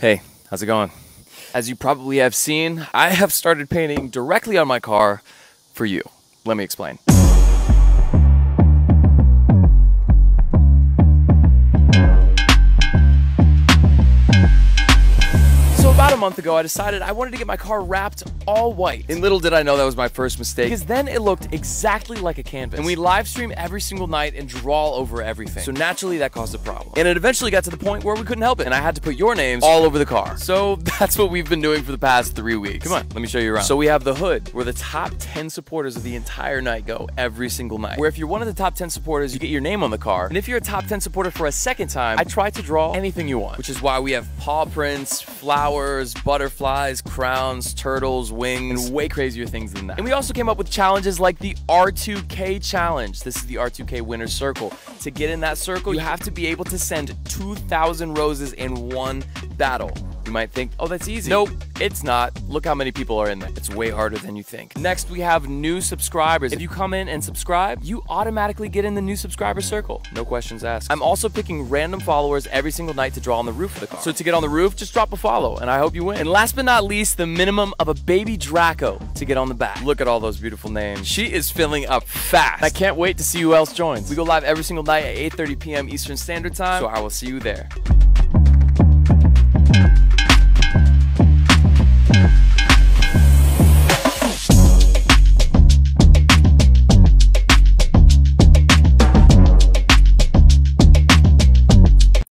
Hey, how's it going? As you probably have seen, I have started painting directly on my car for you. Let me explain. Month ago, I decided I wanted to get my car wrapped all white. And little did I know that was my first mistake, because then it looked exactly like a canvas. And we live stream every single night and draw over everything. So naturally, that caused a problem. And it eventually got to the point where we couldn't help it, and I had to put your names all over the car. So that's what we've been doing for the past three weeks. Come on, let me show you around. So we have the hood, where the top 10 supporters of the entire night go every single night. Where if you're one of the top 10 supporters, you get your name on the car. And if you're a top 10 supporter for a second time, I try to draw anything you want, which is why we have paw prints, flowers, butterflies, crowns, turtles, wings, and way crazier things than that. And we also came up with challenges like the R2K challenge. This is the R2K winner's circle. To get in that circle, you have to be able to send 2,000 roses in one battle. You might think, oh, that's easy. Nope, it's not. Look how many people are in there. It's way harder than you think. Next, we have new subscribers. If you come in and subscribe, you automatically get in the new subscriber circle. No questions asked. I'm also picking random followers every single night to draw on the roof of the car. So to get on the roof, just drop a follow, and I hope you win. And last but not least, the minimum of a baby Draco to get on the back. Look at all those beautiful names. She is filling up fast. I can't wait to see who else joins. We go live every single night at 8.30 p.m. Eastern Standard Time, so I will see you there.